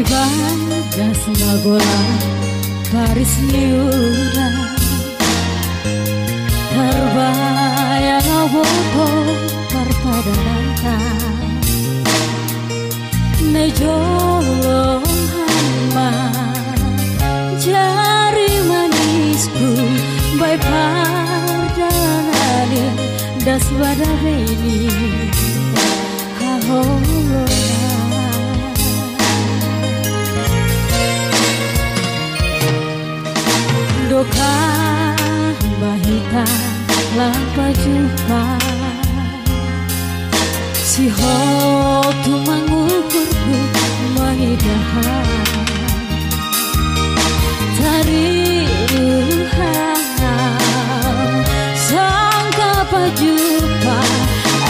Bibagas nagola baris niura Terbayang abobo parpada nanta Nejolo hama Jari manisku Bai pardanani Das badabeni Haholona bahita lampa jumpa Si ho tu mangukurku maidahan Tari luhang Sangka pajumpa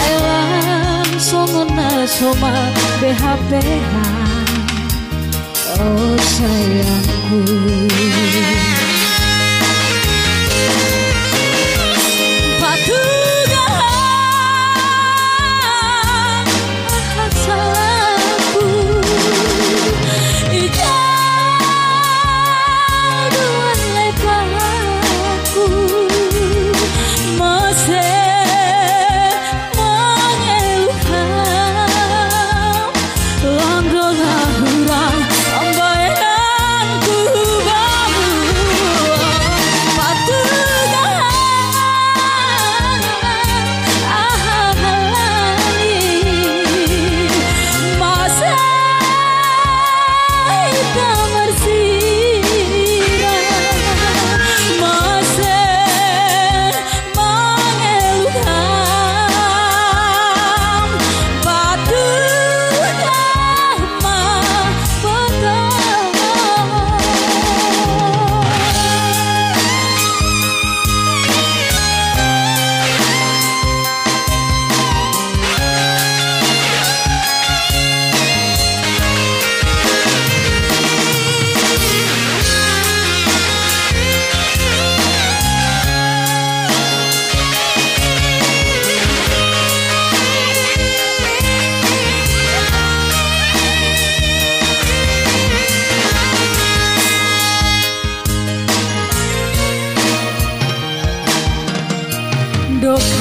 Elang songona soma BHPH Oh sayangku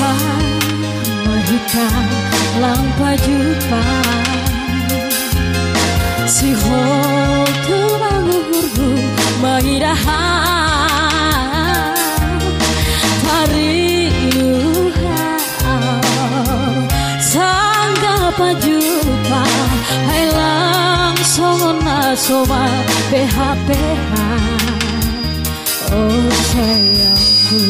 doka mahita lampa jupa si ho tu banguhurhu mahiraha hari luha sangga pajupa hai sona soma BHPH Oh sayangku